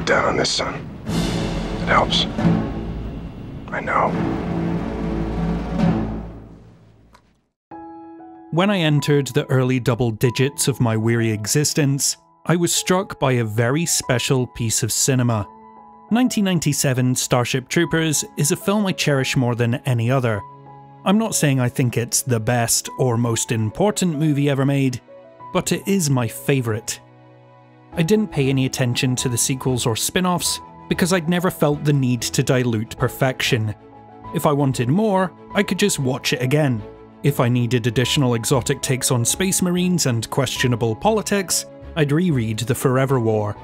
dad on this, son. It helps. I know. When I entered the early double digits of my weary existence, I was struck by a very special piece of cinema. 1997 Starship Troopers is a film I cherish more than any other. I'm not saying I think it's the best or most important movie ever made, but it is my favourite. I didn't pay any attention to the sequels or spin offs because I'd never felt the need to dilute perfection. If I wanted more, I could just watch it again. If I needed additional exotic takes on space marines and questionable politics, I'd reread The Forever War.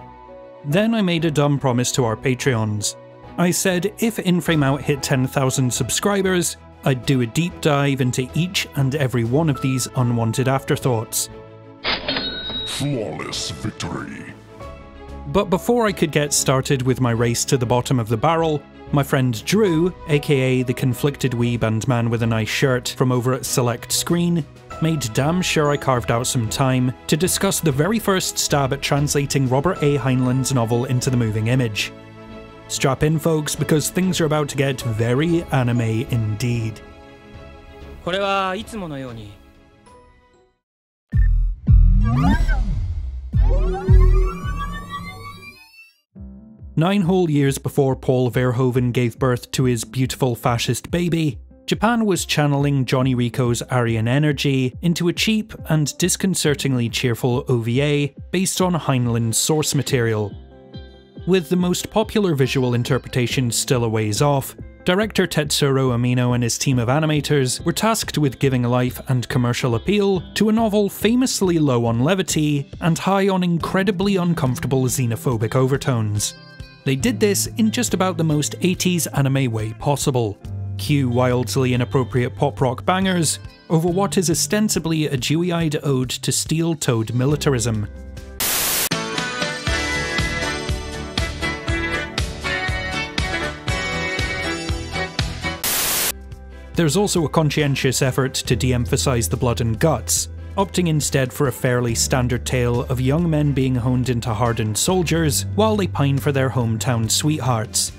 Then I made a dumb promise to our Patreons. I said if InFrame Out hit 10,000 subscribers, I'd do a deep dive into each and every one of these unwanted afterthoughts Flawless victory. But before I could get started with my race to the bottom of the barrel, my friend Drew, aka the conflicted weeb and man with a nice shirt from over at Select Screen, made damn sure I carved out some time to discuss the very first stab at translating Robert A. Heinlein's novel into the moving image. Strap in, folks, because things are about to get very anime indeed. これはいつものように Nine whole years before Paul Verhoeven gave birth to his beautiful fascist baby, Japan was channeling Johnny Rico's Aryan energy into a cheap and disconcertingly cheerful OVA based on Heinlein's source material. With the most popular visual interpretation still a ways off, director Tetsuro Amino and his team of animators were tasked with giving life and commercial appeal to a novel famously low on levity and high on incredibly uncomfortable xenophobic overtones. They did this in just about the most 80s anime way possible. Cue wildly inappropriate pop rock bangers over what is ostensibly a dewy eyed ode to steel toed militarism. There's also a conscientious effort to de emphasise the blood and guts, opting instead for a fairly standard tale of young men being honed into hardened soldiers while they pine for their hometown sweethearts.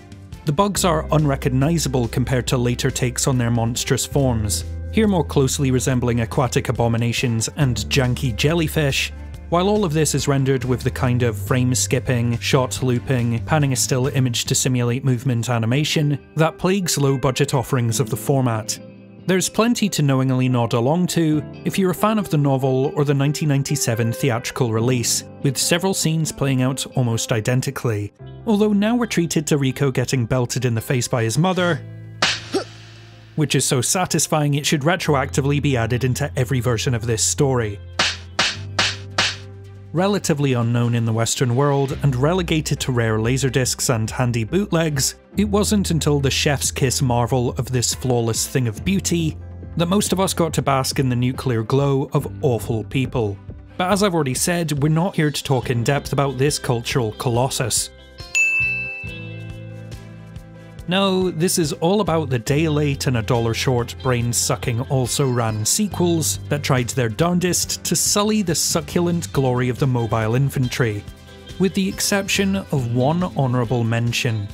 The bugs are unrecognisable compared to later takes on their monstrous forms, here more closely resembling aquatic abominations and janky jellyfish, while all of this is rendered with the kind of frame skipping, shot looping, panning a still image to simulate movement animation that plagues low budget offerings of the format. There's plenty to knowingly nod along to if you're a fan of the novel or the 1997 theatrical release, with several scenes playing out almost identically. Although now we're treated to Rico getting belted in the face by his mother, which is so satisfying it should retroactively be added into every version of this story relatively unknown in the Western world and relegated to rare laserdiscs and handy bootlegs, it wasn't until the chef's kiss marvel of this flawless thing of beauty that most of us got to bask in the nuclear glow of awful people. But as I've already said, we're not here to talk in depth about this cultural colossus. No, this is all about the day late and a dollar short, brain sucking also ran sequels that tried their darndest to sully the succulent glory of the mobile infantry, with the exception of one honourable mention.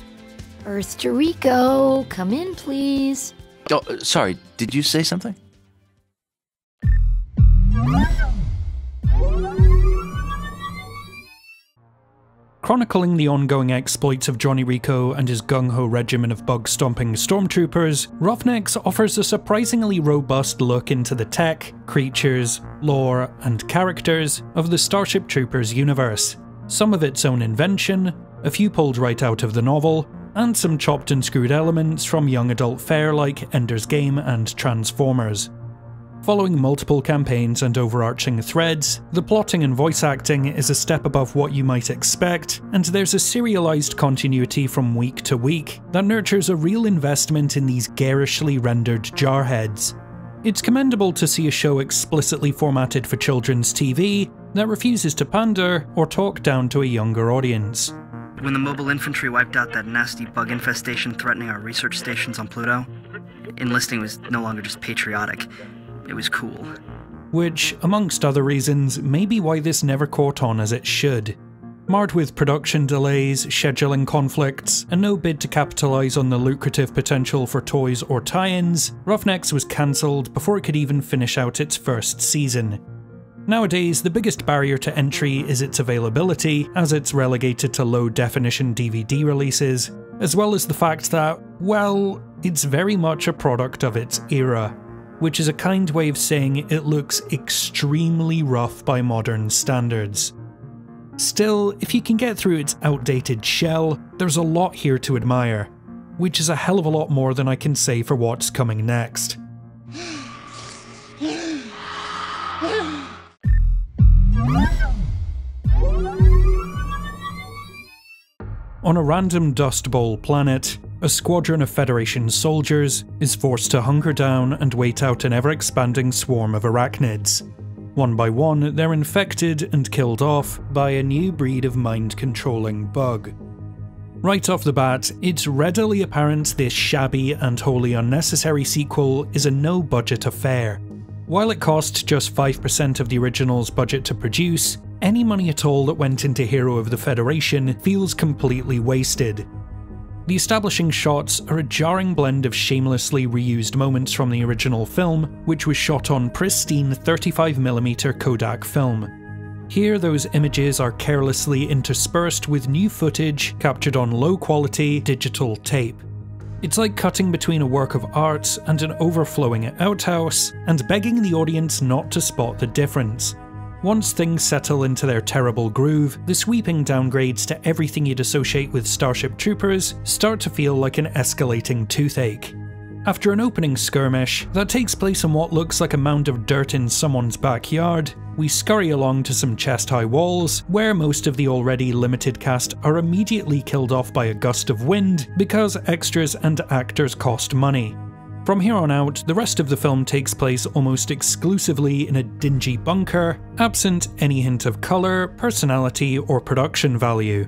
Earth to Rico, come in, please. Oh, sorry, did you say something? Chronicling the ongoing exploits of Johnny Rico and his gung ho regiment of bug stomping stormtroopers, Roughnecks offers a surprisingly robust look into the tech, creatures, lore, and characters of the Starship Troopers universe. Some of its own invention, a few pulled right out of the novel, and some chopped and screwed elements from young adult fare like Ender's Game and Transformers. Following multiple campaigns and overarching threads, the plotting and voice acting is a step above what you might expect, and there's a serialized continuity from week to week that nurtures a real investment in these garishly rendered jarheads. It's commendable to see a show explicitly formatted for children's TV that refuses to pander or talk down to a younger audience. When the mobile infantry wiped out that nasty bug infestation threatening our research stations on Pluto, enlisting was no longer just patriotic, it was cool. Which, amongst other reasons, may be why this never caught on as it should. Marred with production delays, scheduling conflicts, and no bid to capitalise on the lucrative potential for toys or tie ins, Roughnecks was cancelled before it could even finish out its first season. Nowadays, the biggest barrier to entry is its availability, as it's relegated to low definition DVD releases, as well as the fact that, well, it's very much a product of its era, which is a kind way of saying it looks extremely rough by modern standards. Still, if you can get through its outdated shell, there's a lot here to admire, which is a hell of a lot more than I can say for what's coming next. On a random Dust Bowl planet, a squadron of Federation soldiers is forced to hunker down and wait out an ever expanding swarm of arachnids. One by one, they're infected and killed off by a new breed of mind controlling bug. Right off the bat, it's readily apparent this shabby and wholly unnecessary sequel is a no budget affair. While it cost just 5% of the original's budget to produce, any money at all that went into Hero of the Federation feels completely wasted. The establishing shots are a jarring blend of shamelessly reused moments from the original film, which was shot on pristine 35mm Kodak film. Here, those images are carelessly interspersed with new footage captured on low quality digital tape. It's like cutting between a work of art and an overflowing outhouse, and begging the audience not to spot the difference. Once things settle into their terrible groove, the sweeping downgrades to everything you'd associate with Starship Troopers start to feel like an escalating toothache. After an opening skirmish that takes place on what looks like a mound of dirt in someone's backyard, we scurry along to some chest high walls, where most of the already limited cast are immediately killed off by a gust of wind because extras and actors cost money. From here on out, the rest of the film takes place almost exclusively in a dingy bunker, absent any hint of colour, personality, or production value.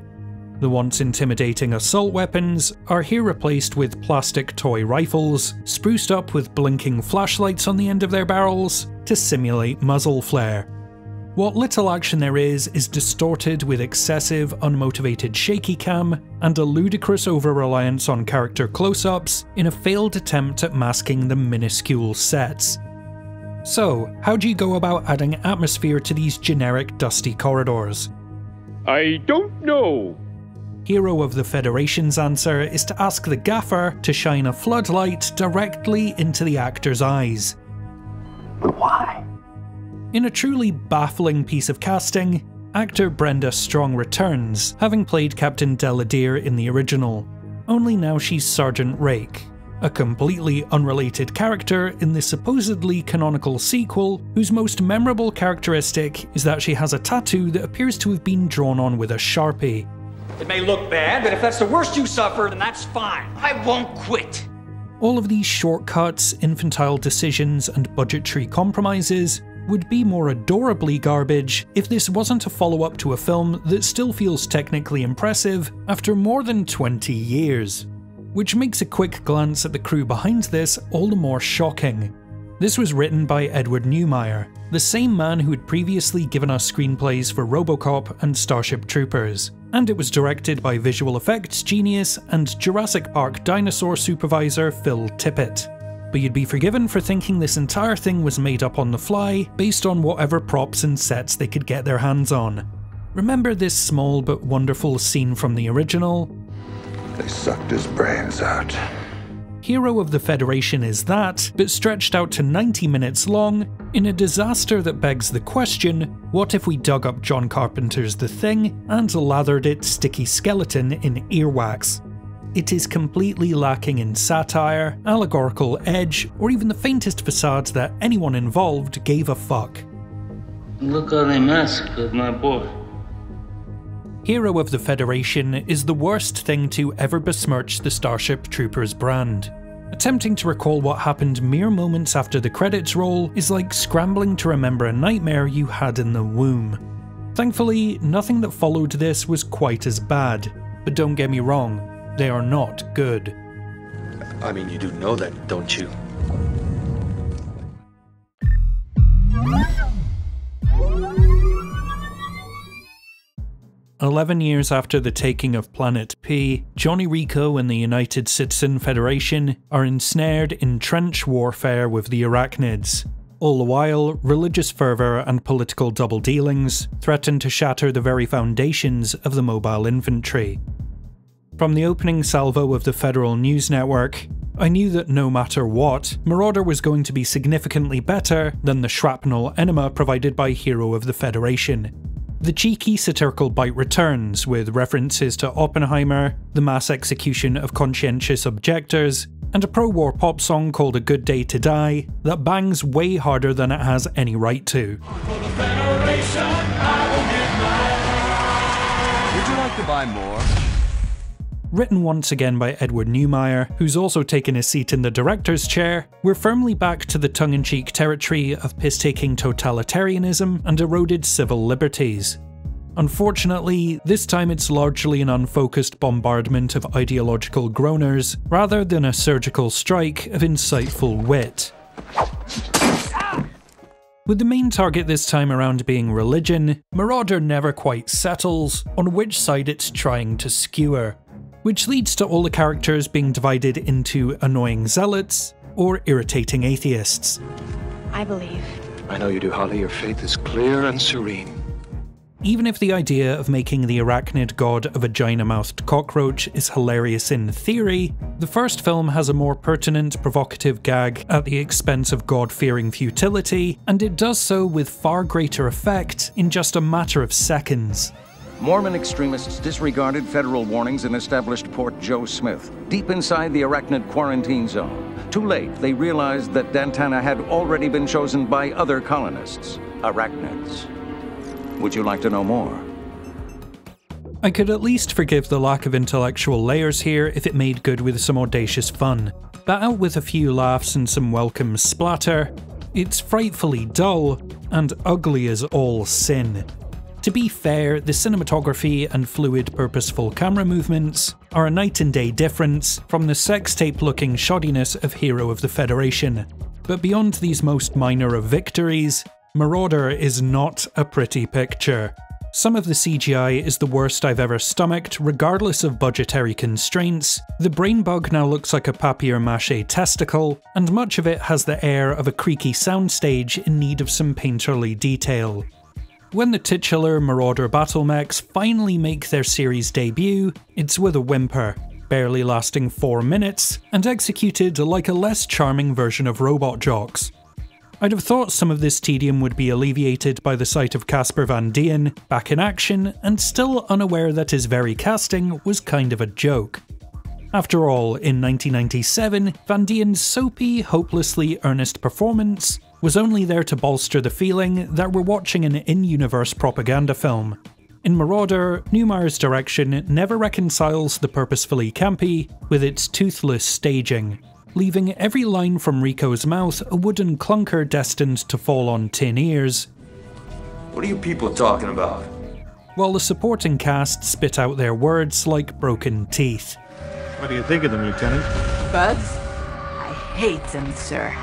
The once intimidating assault weapons are here replaced with plastic toy rifles, spruced up with blinking flashlights on the end of their barrels to simulate muzzle flare. What little action there is is distorted with excessive, unmotivated shaky cam and a ludicrous over reliance on character close ups in a failed attempt at masking the minuscule sets. So, how do you go about adding atmosphere to these generic dusty corridors? I don't know. Hero of the Federation's answer is to ask the gaffer to shine a floodlight directly into the actor's eyes. But why? In a truly baffling piece of casting, actor Brenda Strong returns, having played Captain Deladier in the original. Only now she's Sergeant Rake, a completely unrelated character in the supposedly canonical sequel, whose most memorable characteristic is that she has a tattoo that appears to have been drawn on with a sharpie. It may look bad, but if that's the worst you suffer, then that's fine. I won't quit. All of these shortcuts, infantile decisions, and budgetary compromises would be more adorably garbage if this wasn't a follow up to a film that still feels technically impressive after more than 20 years. Which makes a quick glance at the crew behind this all the more shocking. This was written by Edward Neumeier, the same man who had previously given us screenplays for Robocop and Starship Troopers, and it was directed by visual effects genius and Jurassic Park dinosaur supervisor Phil Tippett but you'd be forgiven for thinking this entire thing was made up on the fly based on whatever props and sets they could get their hands on. Remember this small but wonderful scene from the original? They sucked his brains out. Hero of the Federation is that, but stretched out to 90 minutes long, in a disaster that begs the question what if we dug up John Carpenter's The Thing and lathered its sticky skeleton in earwax? It is completely lacking in satire, allegorical edge, or even the faintest facade that anyone involved gave a fuck. Look how they massacred my boy. Hero of the Federation is the worst thing to ever besmirch the Starship Troopers brand. Attempting to recall what happened mere moments after the credits roll is like scrambling to remember a nightmare you had in the womb. Thankfully, nothing that followed this was quite as bad, but don't get me wrong, they are not good. I mean, you do know that, don't you? 11 years after the taking of Planet P, Johnny Rico and the United Citizen Federation are ensnared in trench warfare with the Arachnids. All the while, religious fervour and political double dealings threaten to shatter the very foundations of the mobile infantry. From the opening salvo of the Federal News Network, I knew that no matter what, Marauder was going to be significantly better than the shrapnel enema provided by Hero of the Federation. The cheeky satirical bite returns, with references to Oppenheimer, the mass execution of conscientious objectors, and a pro war pop song called A Good Day to Die that bangs way harder than it has any right to. Would you like to buy more? Written once again by Edward Neumeier, who's also taken a seat in the director's chair, we're firmly back to the tongue in cheek territory of piss taking totalitarianism and eroded civil liberties. Unfortunately, this time it's largely an unfocused bombardment of ideological groaners rather than a surgical strike of insightful wit. With the main target this time around being religion, Marauder never quite settles on which side it's trying to skewer which leads to all the characters being divided into annoying zealots or irritating atheists. I believe. I know you do, Holly. Your faith is clear and serene. Even if the idea of making the arachnid god of a vagina mouthed cockroach is hilarious in theory, the first film has a more pertinent, provocative gag at the expense of God fearing futility, and it does so with far greater effect in just a matter of seconds. Mormon extremists disregarded federal warnings and established Port Joe Smith, deep inside the arachnid quarantine zone. Too late, they realized that Dantana had already been chosen by other colonists, arachnids. Would you like to know more? I could at least forgive the lack of intellectual layers here if it made good with some audacious fun. But out with a few laughs and some welcome splatter, it's frightfully dull and ugly as all sin. To be fair, the cinematography and fluid, purposeful camera movements are a night and day difference from the sex tape looking shoddiness of Hero of the Federation. But beyond these most minor of victories, Marauder is not a pretty picture. Some of the CGI is the worst I've ever stomached, regardless of budgetary constraints. The brain bug now looks like a papier mache testicle, and much of it has the air of a creaky soundstage in need of some painterly detail. When the titular Marauder battle mechs finally make their series debut, it's with a whimper, barely lasting 4 minutes, and executed like a less charming version of Robot Jox. I'd have thought some of this tedium would be alleviated by the sight of Casper Van Dien back in action, and still unaware that his very casting was kind of a joke. After all, in 1997, Van Dien's soapy, hopelessly earnest performance was only there to bolster the feeling that we're watching an in universe propaganda film. In Marauder, Neumeier's direction never reconciles the purposefully campy with its toothless staging, leaving every line from Rico's mouth a wooden clunker destined to fall on tin ears. What are you people talking about? While the supporting cast spit out their words like broken teeth. What do you think of them, Lieutenant? Buds? I hate them, sir.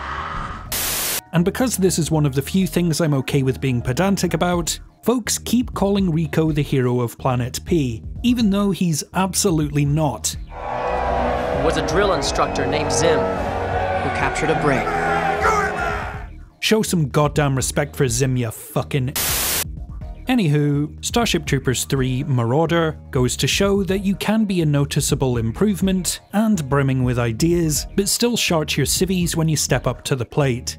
And because this is one of the few things I'm okay with being pedantic about, folks keep calling Rico the hero of Planet P, even though he's absolutely not. It was a drill instructor named Zim who captured a brain. Show some goddamn respect for Zim, you fucking. Anywho, Starship Troopers 3 Marauder goes to show that you can be a noticeable improvement and brimming with ideas, but still short your civvies when you step up to the plate.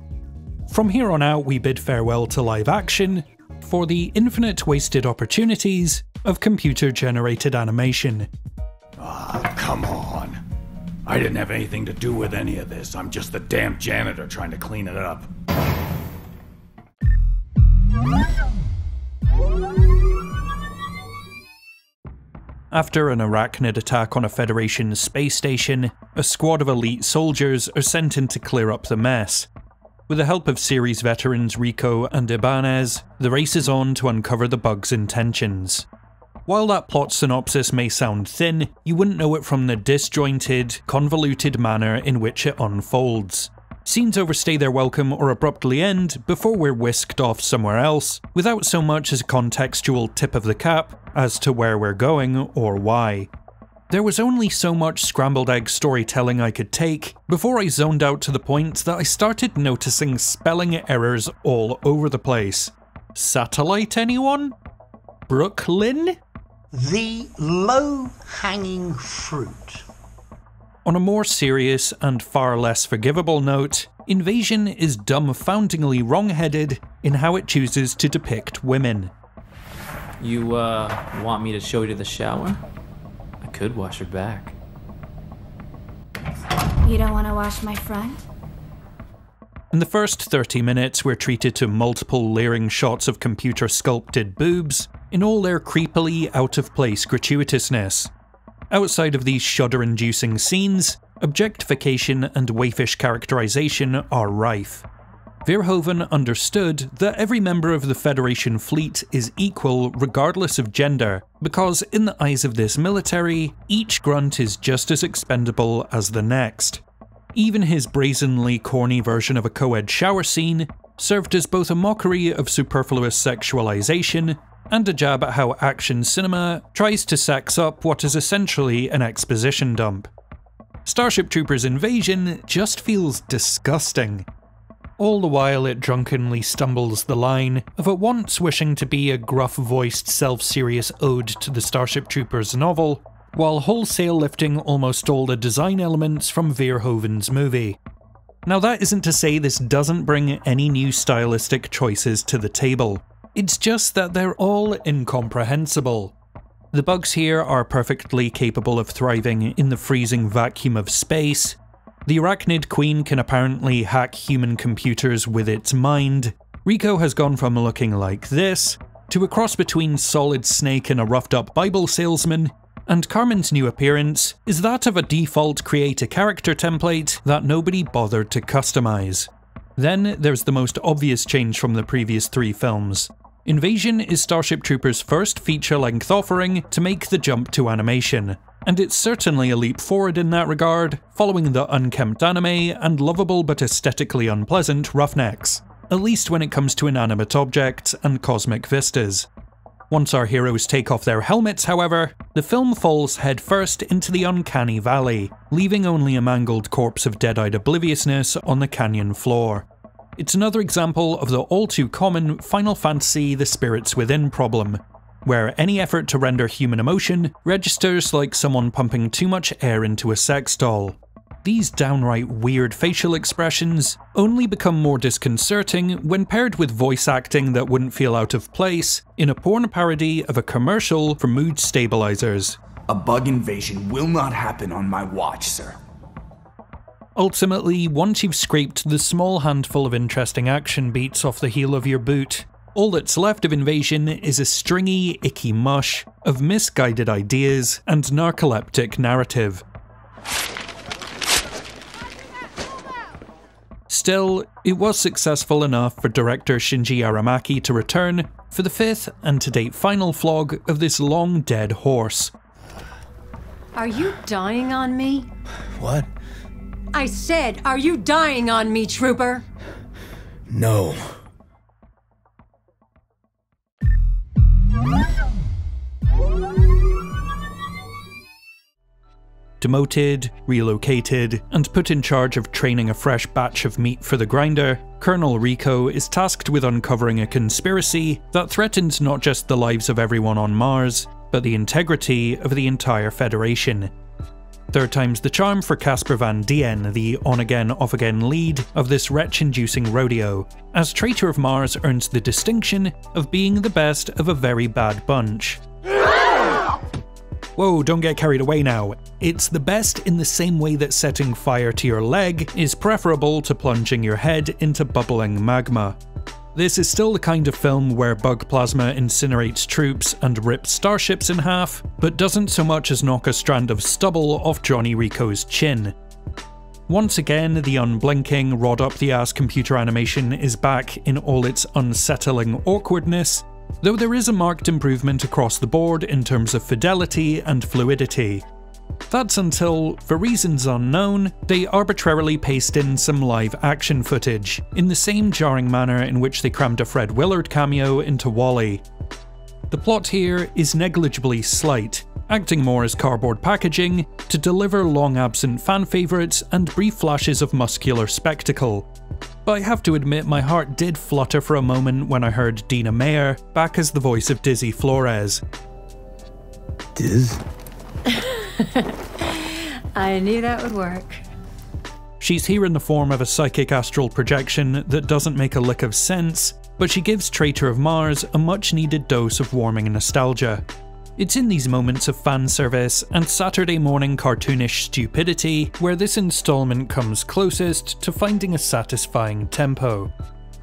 From here on out, we bid farewell to live action for the infinite wasted opportunities of computer generated animation. Ah, oh, come on. I didn't have anything to do with any of this. I'm just the damn janitor trying to clean it up. After an arachnid attack on a Federation space station, a squad of elite soldiers are sent in to clear up the mess. With the help of series veterans Rico and Ibanez, the race is on to uncover the bug's intentions. While that plot synopsis may sound thin, you wouldn't know it from the disjointed, convoluted manner in which it unfolds. Scenes overstay their welcome or abruptly end before we're whisked off somewhere else, without so much as a contextual tip of the cap as to where we're going or why. There was only so much scrambled egg storytelling I could take before I zoned out to the point that I started noticing spelling errors all over the place. Satellite, anyone? Brooklyn? The low hanging fruit. On a more serious and far less forgivable note, Invasion is dumbfoundingly wrong-headed in how it chooses to depict women. You, uh, want me to show you the shower? I could wash her back. You don't want to wash my front? In the first 30 minutes, we're treated to multiple leering shots of computer sculpted boobs, in all their creepily out of place gratuitousness. Outside of these shudder inducing scenes, objectification and waifish characterization are rife. Verhoeven understood that every member of the Federation fleet is equal regardless of gender, because in the eyes of this military, each grunt is just as expendable as the next. Even his brazenly corny version of a co ed shower scene served as both a mockery of superfluous sexualization and a jab at how action cinema tries to sex up what is essentially an exposition dump. Starship Troopers Invasion just feels disgusting. All the while, it drunkenly stumbles the line of at once wishing to be a gruff voiced, self serious ode to the Starship Troopers novel, while wholesale lifting almost all the design elements from Verhoeven's movie. Now, that isn't to say this doesn't bring any new stylistic choices to the table. It's just that they're all incomprehensible. The bugs here are perfectly capable of thriving in the freezing vacuum of space. The Arachnid Queen can apparently hack human computers with its mind. Rico has gone from looking like this to a cross between Solid Snake and a roughed up Bible salesman, and Carmen's new appearance is that of a default create a character template that nobody bothered to customize. Then there's the most obvious change from the previous three films. Invasion is Starship Troopers' first feature length offering to make the jump to animation, and it's certainly a leap forward in that regard, following the unkempt anime and lovable but aesthetically unpleasant Roughnecks, at least when it comes to inanimate objects and cosmic vistas. Once our heroes take off their helmets, however, the film falls headfirst into the uncanny valley, leaving only a mangled corpse of dead-eyed obliviousness on the canyon floor. It's another example of the all too common Final Fantasy The Spirits Within problem, where any effort to render human emotion registers like someone pumping too much air into a sex doll. These downright weird facial expressions only become more disconcerting when paired with voice acting that wouldn't feel out of place in a porn parody of a commercial for mood stabilizers. A bug invasion will not happen on my watch, sir. Ultimately, once you've scraped the small handful of interesting action beats off the heel of your boot, all that's left of Invasion is a stringy, icky mush of misguided ideas and narcoleptic narrative. Still, it was successful enough for director Shinji Aramaki to return for the fifth and to date final flog of this long dead horse. Are you dying on me? What? I said, are you dying on me, Trooper? No. Demoted, relocated, and put in charge of training a fresh batch of meat for the grinder, Colonel Rico is tasked with uncovering a conspiracy that threatens not just the lives of everyone on Mars, but the integrity of the entire Federation. Third time's the charm for Casper Van Dien, the on again, off again lead of this wretch inducing rodeo, as Traitor of Mars earns the distinction of being the best of a very bad bunch. Whoa, don't get carried away now. It's the best in the same way that setting fire to your leg is preferable to plunging your head into bubbling magma. This is still the kind of film where bug plasma incinerates troops and rips starships in half, but doesn't so much as knock a strand of stubble off Johnny Rico's chin. Once again, the unblinking, rod up the ass computer animation is back in all its unsettling awkwardness, though there is a marked improvement across the board in terms of fidelity and fluidity. That's until, for reasons unknown, they arbitrarily paste in some live action footage, in the same jarring manner in which they crammed a Fred Willard cameo into WALL-E. The plot here is negligibly slight, acting more as cardboard packaging to deliver long absent fan favourites and brief flashes of muscular spectacle. But I have to admit my heart did flutter for a moment when I heard Dina Meyer back as the voice of Dizzy Flores. Diz? I knew that would work. She's here in the form of a psychic astral projection that doesn't make a lick of sense, but she gives Traitor of Mars a much needed dose of warming nostalgia. It's in these moments of fan service and Saturday morning cartoonish stupidity where this installment comes closest to finding a satisfying tempo.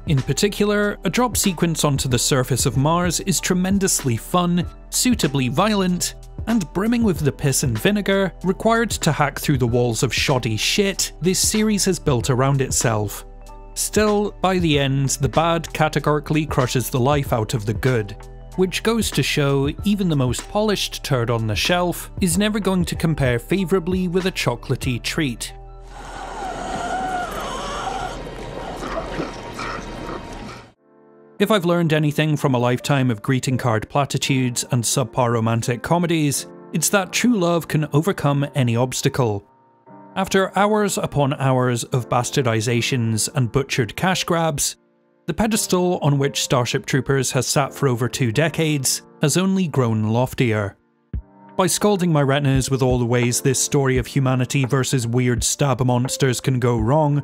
In particular, a drop sequence onto the surface of Mars is tremendously fun, suitably violent, and brimming with the piss and vinegar required to hack through the walls of shoddy shit this series has built around itself. Still, by the end, the bad categorically crushes the life out of the good, which goes to show even the most polished turd on the shelf is never going to compare favourably with a chocolatey treat. If I've learned anything from a lifetime of greeting card platitudes and subpar romantic comedies, it's that true love can overcome any obstacle. After hours upon hours of bastardizations and butchered cash grabs, the pedestal on which Starship Troopers has sat for over two decades has only grown loftier. By scalding my retinas with all the ways this story of humanity versus weird stab monsters can go wrong,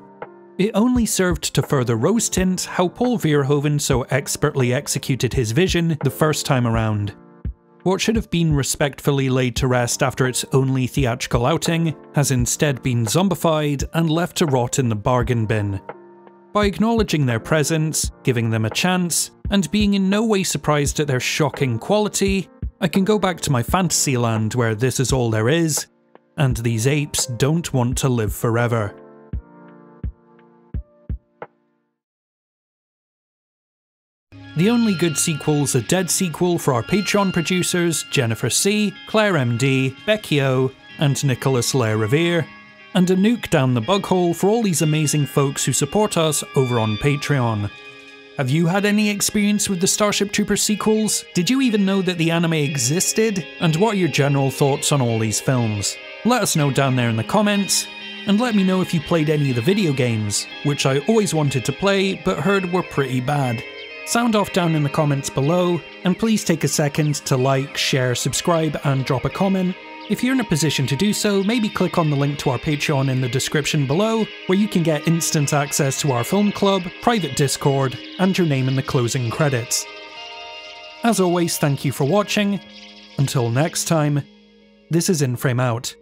it only served to further rose tint how Paul Verhoeven so expertly executed his vision the first time around. What should have been respectfully laid to rest after its only theatrical outing has instead been zombified and left to rot in the bargain bin. By acknowledging their presence, giving them a chance, and being in no way surprised at their shocking quality, I can go back to my fantasy land where this is all there is, and these apes don't want to live forever. The only good sequel's a dead sequel for our Patreon producers Jennifer C., Claire MD, Becky O, and Nicholas Lair Revere, and a nuke down the bug hole for all these amazing folks who support us over on Patreon. Have you had any experience with the Starship Troopers sequels? Did you even know that the anime existed? And what are your general thoughts on all these films? Let us know down there in the comments, and let me know if you played any of the video games, which I always wanted to play but heard were pretty bad. Sound off down in the comments below, and please take a second to like, share, subscribe, and drop a comment. If you're in a position to do so, maybe click on the link to our Patreon in the description below, where you can get instant access to our film club, private Discord, and your name in the closing credits. As always, thank you for watching. Until next time, this is InFrame Out.